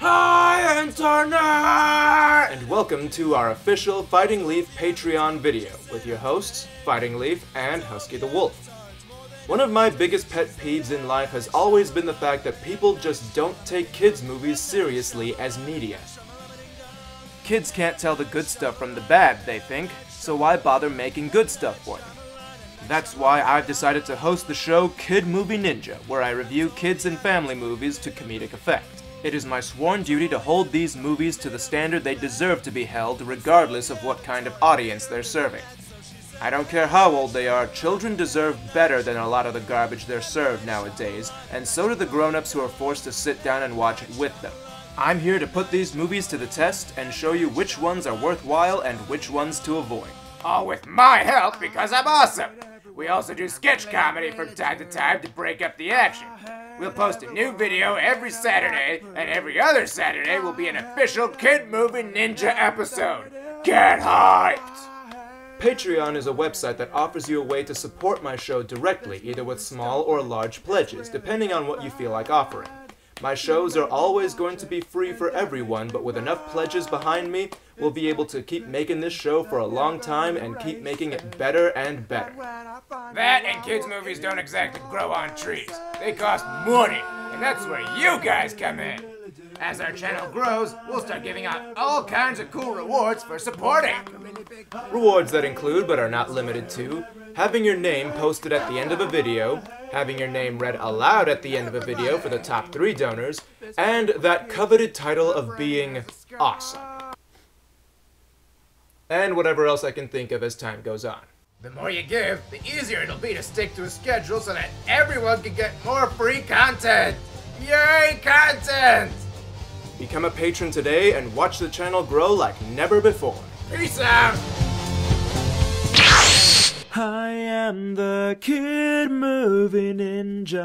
Hi, Internet! And welcome to our official Fighting Leaf Patreon video with your hosts, Fighting Leaf and Husky the Wolf. One of my biggest pet peeves in life has always been the fact that people just don't take kids' movies seriously as media. Kids can't tell the good stuff from the bad, they think, so why bother making good stuff for them? That's why I've decided to host the show Kid Movie Ninja, where I review kids and family movies to comedic effect. It is my sworn duty to hold these movies to the standard they deserve to be held, regardless of what kind of audience they're serving. I don't care how old they are, children deserve better than a lot of the garbage they're served nowadays, and so do the grown-ups who are forced to sit down and watch it with them. I'm here to put these movies to the test and show you which ones are worthwhile and which ones to avoid. All with my help because I'm awesome! We also do sketch comedy from time to time to break up the action. We'll post a new video every Saturday, and every other Saturday will be an official Kid Movie Ninja episode. Get hyped! Patreon is a website that offers you a way to support my show directly, either with small or large pledges, depending on what you feel like offering. My shows are always going to be free for everyone, but with enough pledges behind me, we'll be able to keep making this show for a long time and keep making it better and better. That and kids' movies don't exactly grow on trees. They cost money, and that's where you guys come in. As our channel grows, we'll start giving out all kinds of cool rewards for supporting. Rewards that include, but are not limited to, having your name posted at the end of a video, having your name read aloud at the end of a video for the top three donors, and that coveted title of being awesome. And whatever else I can think of as time goes on. The more you give, the easier it'll be to stick to a schedule so that everyone can get more free content. Yay, content! Become a patron today and watch the channel grow like never before. Peace out! I am the kid movie ninja.